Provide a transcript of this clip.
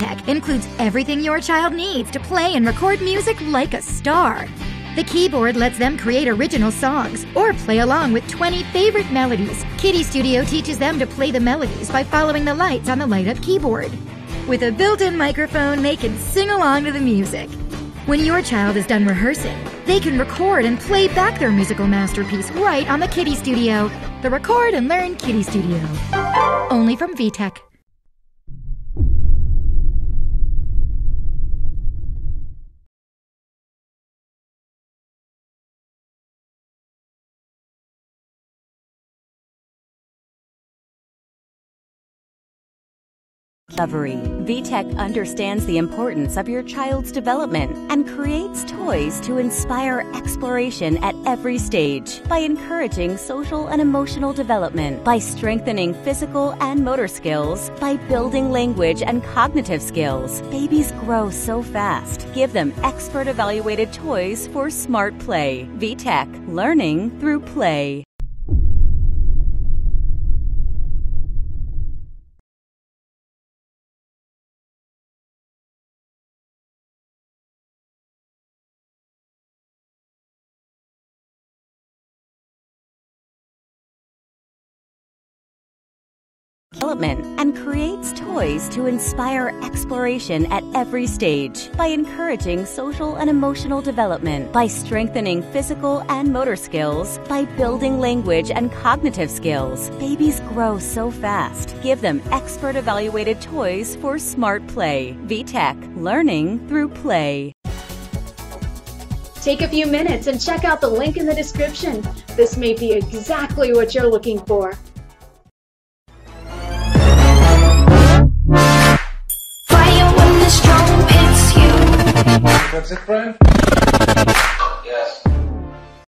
VTech includes everything your child needs to play and record music like a star. The keyboard lets them create original songs or play along with 20 favorite melodies. KidiStudio teaches them to play the melodies by following the lights on the light up keyboard. With a built in microphone, they can sing along to the music. When your child is done rehearsing, they can record and play back their musical masterpiece right on the KidiStudio. The Record and Learn KidiStudio. Only from VTech. Discovery. VTech understands the importance of your child's development and creates toys to inspire exploration at every stage by encouraging social and emotional development, by strengthening physical and motor skills, by building language and cognitive skills. Babies grow so fast. Give them expert evaluated toys for smart play. VTech, learning through play. Development and creates toys to inspire exploration at every stage by encouraging social and emotional development, by strengthening physical and motor skills, by building language and cognitive skills. Babies grow so fast. Give them expert evaluated toys for smart play. VTech, learning through play. Take a few minutes and check out the link in the description. This may be exactly what you're looking for. Fire when